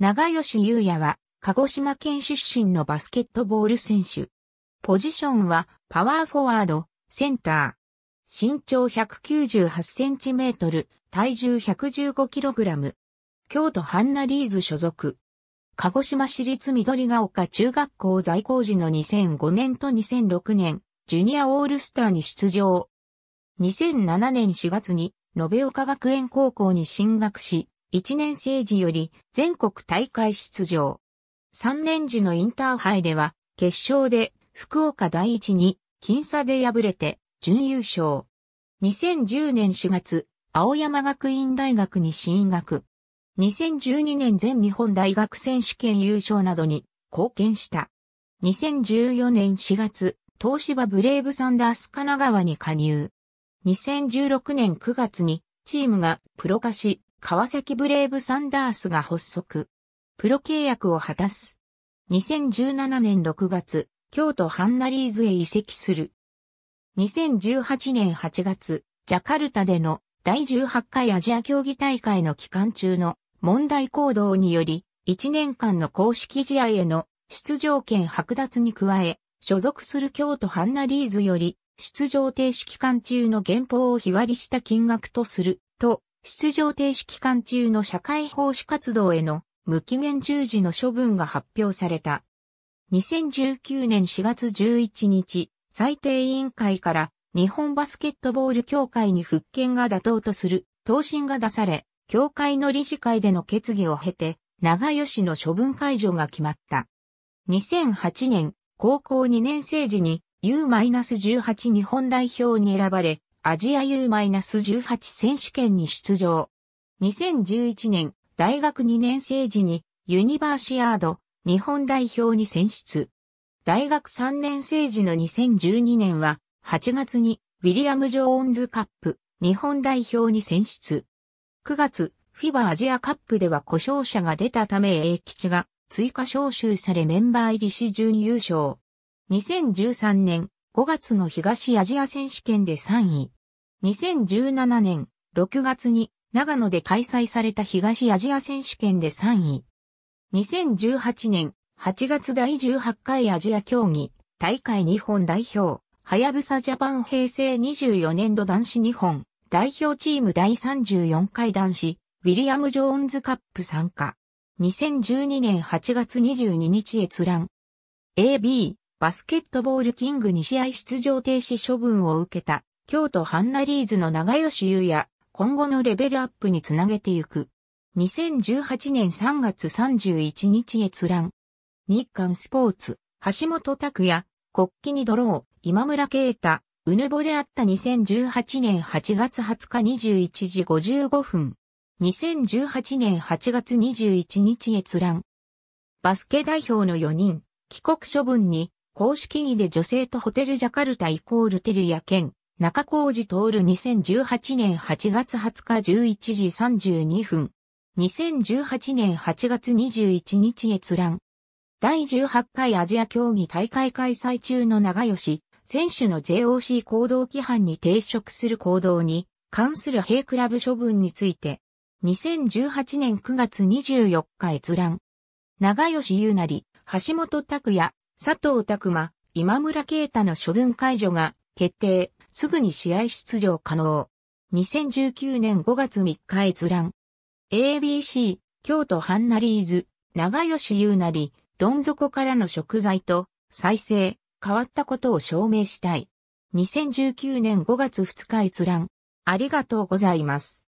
長吉優也は、鹿児島県出身のバスケットボール選手。ポジションは、パワーフォワード、センター。身長198センチメートル、体重115キログラム。京都ハンナリーズ所属。鹿児島市立緑ヶ丘中学校在校時の2005年と2006年、ジュニアオールスターに出場。2007年4月に、延岡学園高校に進学し、1年生時より全国大会出場。3年時のインターハイでは、決勝で福岡第一に僅差で敗れて準優勝。2010年4月、青山学院大学に進学。2012年全日本大学選手権優勝などに貢献した。2014年4月、東芝ブレイブサンダース神奈川に加入。2016年9月にチームがプロ化し、川崎ブレイブサンダースが発足。プロ契約を果たす。2017年6月、京都ハンナリーズへ移籍する。2018年8月、ジャカルタでの第18回アジア競技大会の期間中の問題行動により、1年間の公式試合への出場権剥奪に加え、所属する京都ハンナリーズより、出場停止期間中の原稿を日割りした金額とする、と、出場停止期間中の社会奉仕活動への無期限従事の処分が発表された。2019年4月11日、裁定委員会から日本バスケットボール協会に復権が妥当とする答申が出され、協会の理事会での決議を経て、長吉の処分解除が決まった。2008年、高校2年生時に U-18 日本代表に選ばれ、アジア U-18 選手権に出場。2011年、大学2年生時にユニバーシアード日本代表に選出。大学3年生時の2012年は8月にウィリアム・ジョーンズカップ日本代表に選出。9月、フィバアジアカップでは故障者が出たため英吉が追加招集されメンバー入りし準優勝。2013年5月の東アジア選手権で3位。2017年6月に長野で開催された東アジア選手権で3位。2018年8月第18回アジア競技大会日本代表、はやぶさジャパン平成24年度男子日本代表チーム第34回男子、ウィリアム・ジョーンズカップ参加。2012年8月22日閲覧。AB、バスケットボールキング2試合出場停止処分を受けた、京都ハンナリーズの長吉優也、今後のレベルアップにつなげてゆく。2018年3月31日閲覧。日韓スポーツ、橋本拓也、国旗にドロー、今村啓太、うぬぼれあった2018年8月20日21時55分。2018年8月21日閲覧。バスケ代表の4人、帰国処分に、公式儀で女性とホテルジャカルタイコールテルヤ県、中工事通る2018年8月20日11時32分。2018年8月21日閲覧。第18回アジア競技大会開催中の長吉、選手の JOC 行動規範に抵触する行動に関する兵クラブ処分について、2018年9月24日閲覧。長吉優成、橋本拓也、佐藤拓馬、今村啓太の処分解除が決定、すぐに試合出場可能。2019年5月3日閲覧。ABC、京都ハンナリーズ、長吉優成、どん底からの食材と再生、変わったことを証明したい。2019年5月2日閲覧。ありがとうございます。